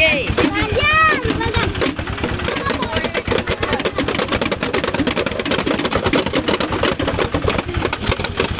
Yay!